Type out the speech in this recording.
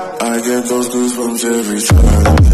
I get those goosebumps every time.